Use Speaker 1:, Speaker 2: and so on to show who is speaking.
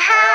Speaker 1: ha.